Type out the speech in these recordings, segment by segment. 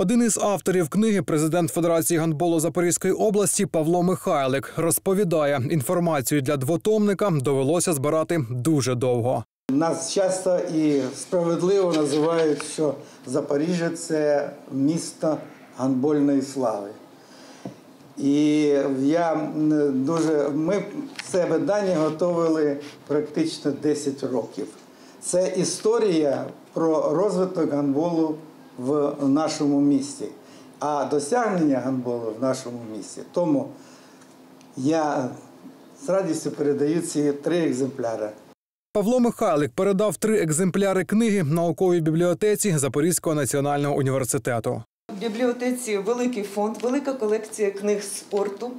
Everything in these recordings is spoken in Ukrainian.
Один із авторів книги, президент Федерації гандболу Запорізької області Павло Михайлик, розповідає, інформацію для двотомника довелося збирати дуже довго. Нас часто і справедливо називають, що Запоріжжя це місто гандбольної слави. І я дуже ми в себе дані готували практично 10 років. Це історія про розвиток гандболу в нашому місті, а досягнення гандболу в нашому місті. Тому я з радістю передаю ці три екземпляри. Павло Михайлик передав три екземпляри книги науковій бібліотеці Запорізького національного університету. Бібліотеці великий фонд, велика колекція книг спорту.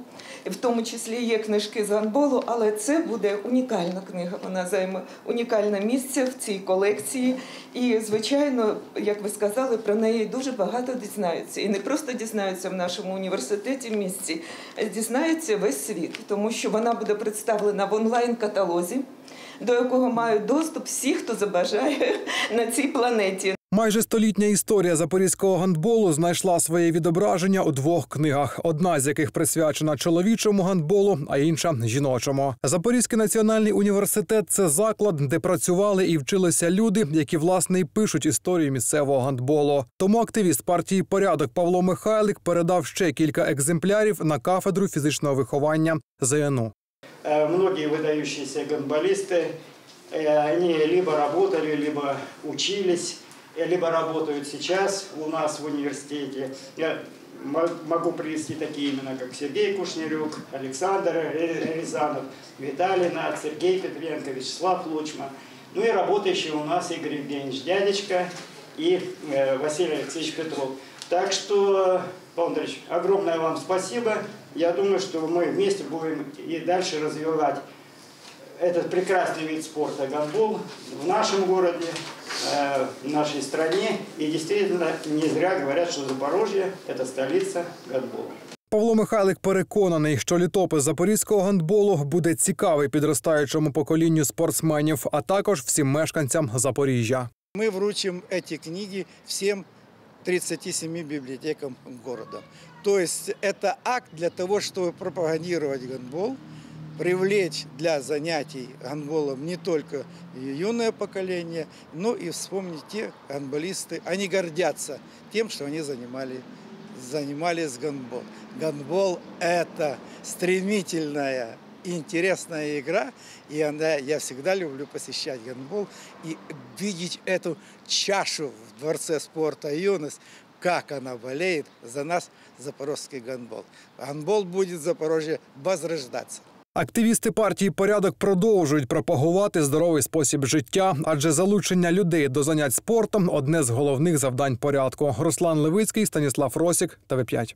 В тому числі є книжки з гандболу, але це буде унікальна книга. Вона займе унікальне місце в цій колекції. І, звичайно, як ви сказали, про неї дуже багато дізнаються. І не просто дізнаються в нашому університеті в місті, а весь світ, тому що вона буде представлена в онлайн-каталозі, до якого мають доступ всі, хто забажає на цій планеті. Майже столітня історія запорізького гандболу знайшла своє відображення у двох книгах, одна з яких присвячена чоловічому гандболу, а інша жіночому. Запорізький національний університет це заклад, де працювали і вчилися люди, які власне і пишуть історію місцевого гандболу. Тому активіст партії порядок Павло Михайлик передав ще кілька екземплярів на кафедру фізичного виховання ЗНУ. Э, Многие выдающиеся гандболисты, э, они либо работали, либо учились, э, Либо работают сейчас у нас в университете. Я мо- могу привести такие имена, как Сергей Кушнерюк, Александр Рязанов, Виталий Над, Сергей Петренко, Вячеслав Лучма. Ну и работающий у нас Игорь Евгеньевич Дядечка и э, Василий Алексеевич Петров. Так что, Павел Андреевич, огромное вам спасибо. Я думаю, что мы вместе будем и дальше развивать этот прекрасный вид спорта гандбол в нашем городе, э, в нашей стране. И действительно, не зря говорят, что Запорожье – это столица гандбола. Павло Михайлик переконаний, що літопис запорізького гандболу буде цікавий підростаючому поколінню спортсменів, а також всім мешканцям Запоріжжя. Мы вручим эти книги всем 37 библиотекам города. То есть это акт для того, чтобы пропагандировать гандбол, привлечь для занятий гандболом не только юное поколение, но и вспомнить те гандболисты. Они гордятся тем, что они занимали, занимались гандбол. Гандбол – это стремительная интересная игра, и она, я всегда люблю посещать гандбол и видеть эту чашу в Дворце спорта «Юность», как она болеет за нас, запорожский гандбол. Гандбол будет в Запорожье возрождаться. Активісти партії порядок продовжують пропагувати здоровий спосіб життя, адже залучення людей до занять спортом одне з головних завдань порядку. Руслан Левицький, Станіслав Росік, ТВ5.